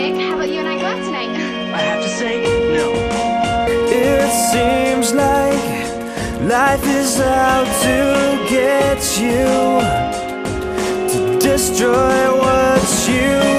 Nick, how about you and I go out tonight? I have to say no. It seems like life is out to get you, to destroy what you